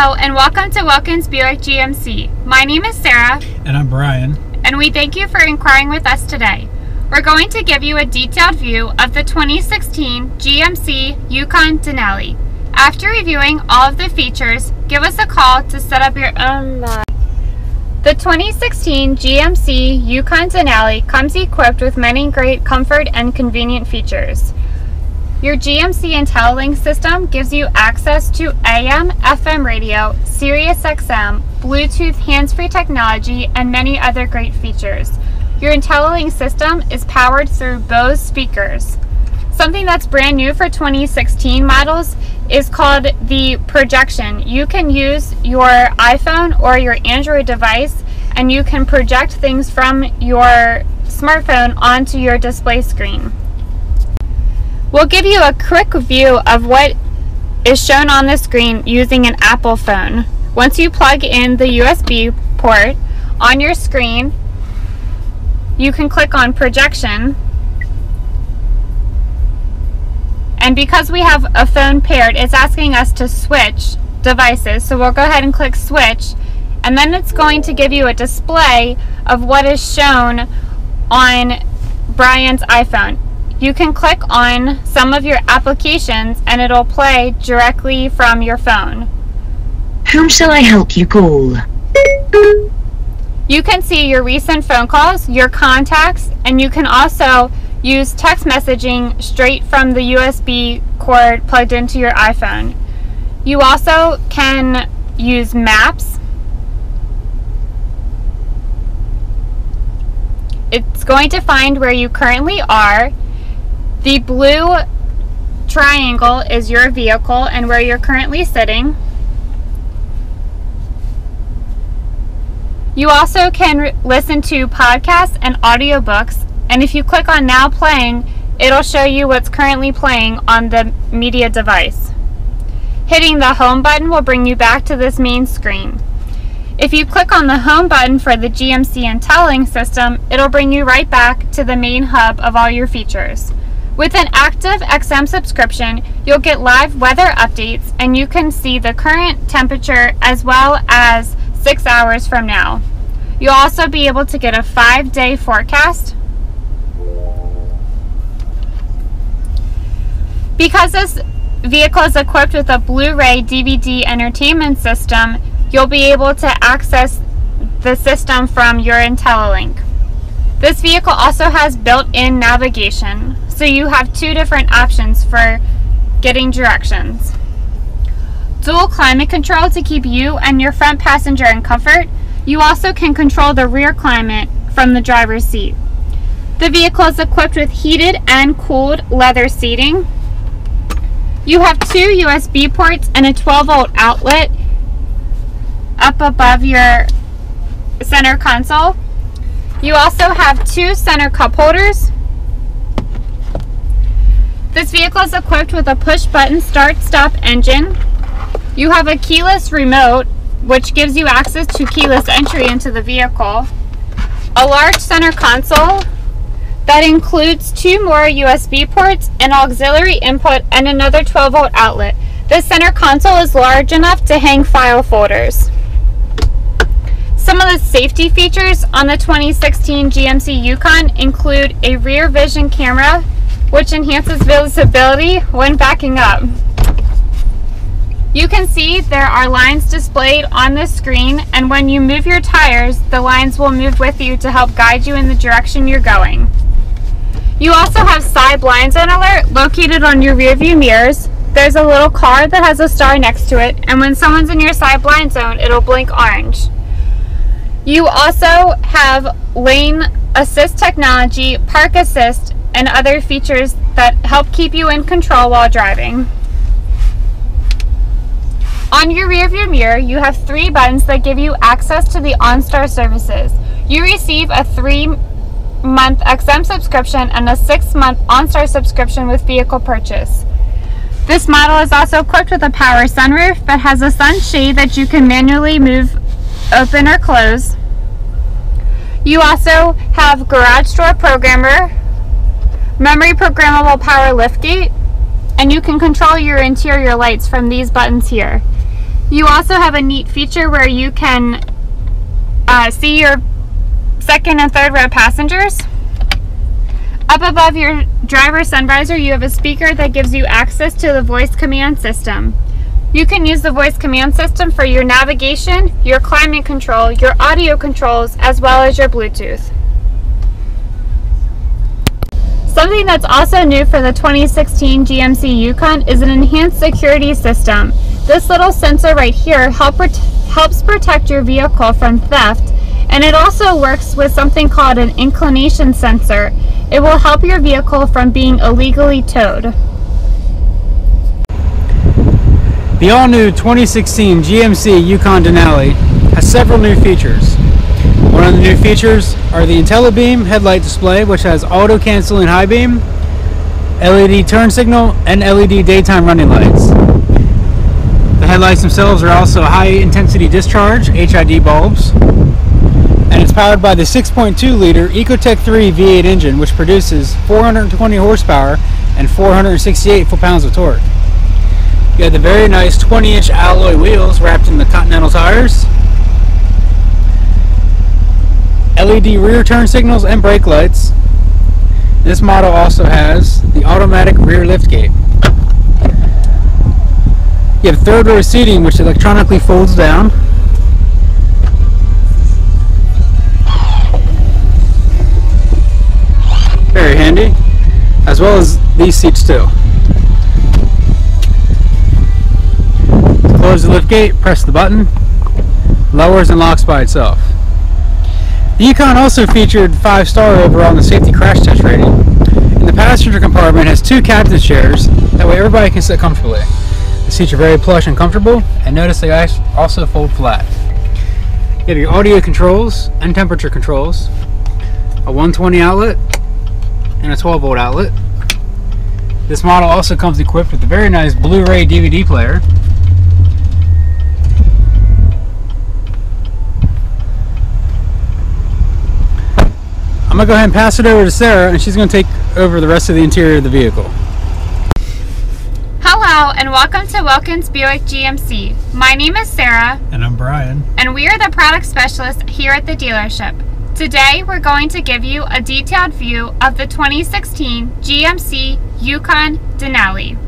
Hello and welcome to Wilkins Buick GMC. My name is Sarah. And I'm Brian. And we thank you for inquiring with us today. We're going to give you a detailed view of the 2016 GMC Yukon Denali. After reviewing all of the features, give us a call to set up your own The 2016 GMC Yukon Denali comes equipped with many great comfort and convenient features. Your GMC IntelliLink system gives you access to AM, FM radio, Sirius XM, Bluetooth hands-free technology, and many other great features. Your IntelliLink system is powered through Bose speakers. Something that's brand new for 2016 models is called the projection. You can use your iPhone or your Android device and you can project things from your smartphone onto your display screen. We'll give you a quick view of what is shown on the screen using an Apple phone. Once you plug in the USB port on your screen, you can click on projection. And because we have a phone paired, it's asking us to switch devices. So we'll go ahead and click switch. And then it's going to give you a display of what is shown on Brian's iPhone you can click on some of your applications and it'll play directly from your phone. Whom shall I help you call? You can see your recent phone calls, your contacts, and you can also use text messaging straight from the USB cord plugged into your iPhone. You also can use maps. It's going to find where you currently are the blue triangle is your vehicle and where you're currently sitting. You also can listen to podcasts and audiobooks, and if you click on Now Playing, it'll show you what's currently playing on the media device. Hitting the Home button will bring you back to this main screen. If you click on the Home button for the GMC and IntelliLink system, it'll bring you right back to the main hub of all your features. With an active XM subscription, you'll get live weather updates and you can see the current temperature as well as six hours from now. You'll also be able to get a five day forecast. Because this vehicle is equipped with a Blu-ray DVD entertainment system, you'll be able to access the system from your IntelliLink. This vehicle also has built-in navigation, so you have two different options for getting directions. Dual climate control to keep you and your front passenger in comfort. You also can control the rear climate from the driver's seat. The vehicle is equipped with heated and cooled leather seating. You have two USB ports and a 12 volt outlet up above your center console. You also have two center cup holders. This vehicle is equipped with a push button start stop engine. You have a keyless remote which gives you access to keyless entry into the vehicle. A large center console that includes two more USB ports, an auxiliary input, and another 12 volt outlet. This center console is large enough to hang file folders. Some of the safety features on the 2016 GMC Yukon include a rear vision camera, which enhances visibility when backing up. You can see there are lines displayed on the screen and when you move your tires, the lines will move with you to help guide you in the direction you're going. You also have side blind zone alert located on your rear view mirrors. There's a little car that has a star next to it and when someone's in your side blind zone, it'll blink orange. You also have lane assist technology, park assist, and other features that help keep you in control while driving. On your rearview mirror, you have three buttons that give you access to the OnStar services. You receive a three-month XM subscription and a six-month OnStar subscription with vehicle purchase. This model is also equipped with a power sunroof but has a sunshade that you can manually move open or close. You also have garage door programmer, memory programmable power liftgate, and you can control your interior lights from these buttons here. You also have a neat feature where you can uh, see your second and third row passengers. Up above your driver sun visor, you have a speaker that gives you access to the voice command system. You can use the voice command system for your navigation, your climate control, your audio controls, as well as your Bluetooth. Something that's also new for the 2016 GMC Yukon is an enhanced security system. This little sensor right here help helps protect your vehicle from theft and it also works with something called an inclination sensor. It will help your vehicle from being illegally towed. The all-new 2016 GMC Yukon Denali has several new features. One of the new features are the IntelliBeam headlight display, which has auto-canceling high beam, LED turn signal, and LED daytime running lights. The headlights themselves are also high-intensity discharge HID bulbs, and it's powered by the 6.2 liter Ecotec 3 V8 engine, which produces 420 horsepower and 468 foot-pounds of torque. You have the very nice 20 inch alloy wheels wrapped in the Continental tires. LED rear turn signals and brake lights. This model also has the automatic rear lift gate. You have third row seating which electronically folds down. Very handy. As well as these seats too. Close the lift gate, press the button, lowers and locks by itself. The Yukon also featured 5 star overall on the safety crash test rating. And the passenger compartment has two captain chairs, that way everybody can sit comfortably. The seats are very plush and comfortable, and notice they also fold flat. You have your audio controls and temperature controls, a 120 outlet, and a 12 volt outlet. This model also comes equipped with a very nice Blu-ray DVD player gonna go ahead and pass it over to Sarah and she's gonna take over the rest of the interior of the vehicle. Hello and welcome to Wilkins Buick GMC. My name is Sarah. And I'm Brian. And we are the product specialists here at the dealership. Today we're going to give you a detailed view of the 2016 GMC Yukon Denali.